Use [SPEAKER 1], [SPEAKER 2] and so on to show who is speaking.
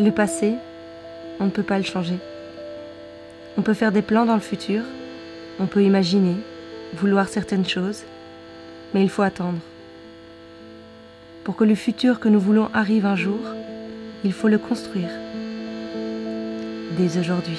[SPEAKER 1] Le passé, on ne peut pas le changer. On peut faire des plans dans le futur, on peut imaginer, vouloir certaines choses, mais il faut attendre. Pour que le futur que nous voulons arrive un jour, il faut le construire dès aujourd'hui.